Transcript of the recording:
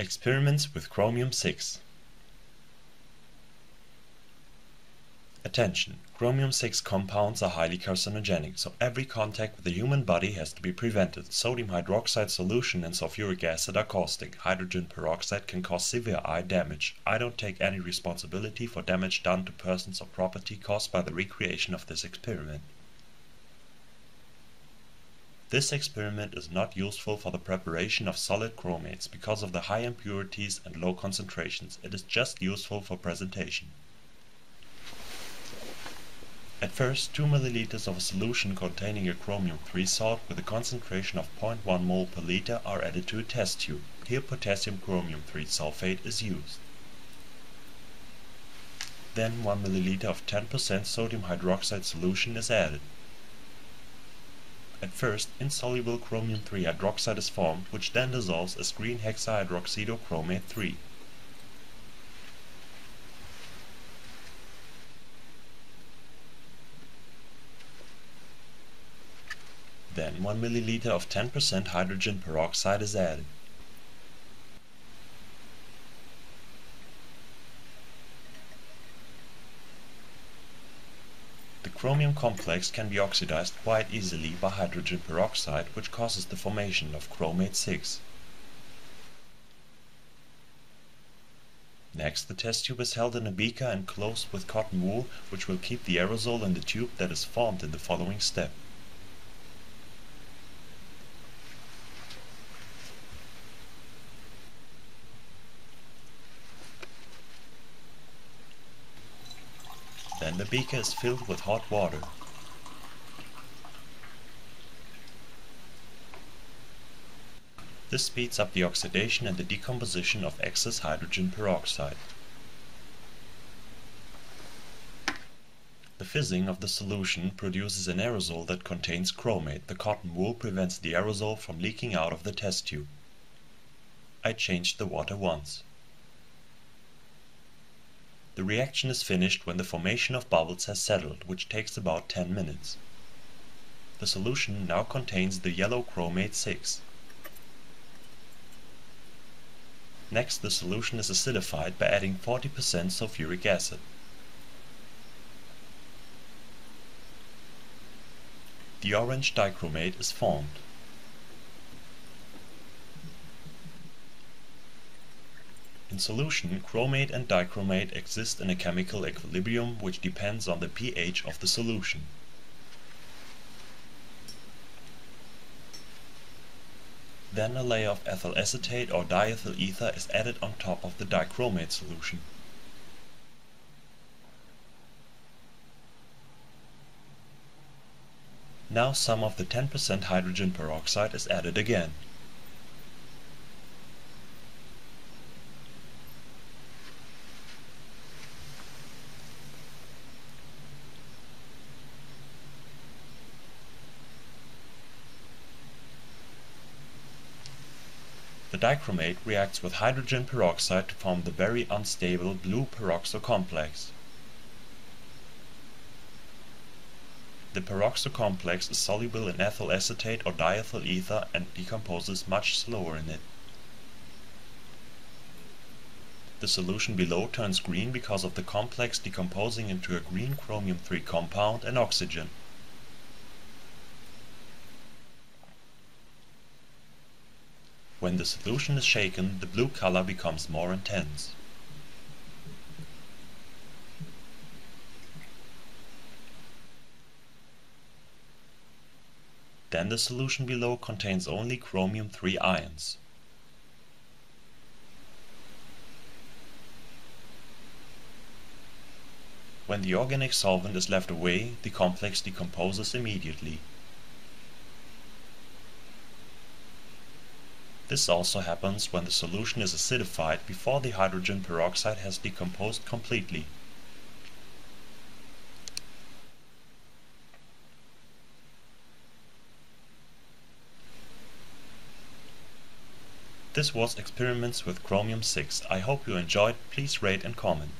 Experiments with chromium-6 Attention! Chromium-6 compounds are highly carcinogenic, so every contact with the human body has to be prevented. Sodium hydroxide solution and sulfuric acid are caustic. Hydrogen peroxide can cause severe eye damage. I don't take any responsibility for damage done to persons or property caused by the recreation of this experiment. This experiment is not useful for the preparation of solid chromates because of the high impurities and low concentrations. It is just useful for presentation. At first 2 ml of a solution containing a chromium-3 salt with a concentration of 0.1 mol per liter are added to a test tube. Here potassium chromium-3 sulfate is used. Then 1 ml of 10% sodium hydroxide solution is added. At first insoluble chromium-3 hydroxide is formed, which then dissolves as green hexahydroxidochromate 3. Then 1 milliliter of 10% hydrogen peroxide is added. Chromium complex can be oxidized quite easily by hydrogen peroxide, which causes the formation of chromate 6. Next, the test tube is held in a beaker and closed with cotton wool, which will keep the aerosol in the tube that is formed in the following step. Then the beaker is filled with hot water. This speeds up the oxidation and the decomposition of excess hydrogen peroxide. The fizzing of the solution produces an aerosol that contains chromate. The cotton wool prevents the aerosol from leaking out of the test tube. I changed the water once. The reaction is finished when the formation of bubbles has settled, which takes about 10 minutes. The solution now contains the yellow chromate 6. Next the solution is acidified by adding 40% sulfuric acid. The orange dichromate is formed. In solution, chromate and dichromate exist in a chemical equilibrium which depends on the pH of the solution. Then a layer of ethyl acetate or diethyl ether is added on top of the dichromate solution. Now some of the 10% hydrogen peroxide is added again. The dichromate reacts with hydrogen peroxide to form the very unstable blue peroxo complex. The peroxo complex is soluble in ethyl acetate or diethyl ether and decomposes much slower in it. The solution below turns green because of the complex decomposing into a green chromium 3 compound and oxygen. When the solution is shaken, the blue color becomes more intense. Then the solution below contains only chromium 3 ions. When the organic solvent is left away, the complex decomposes immediately. This also happens when the solution is acidified before the hydrogen peroxide has decomposed completely. This was Experiments with Chromium 6. I hope you enjoyed. Please rate and comment.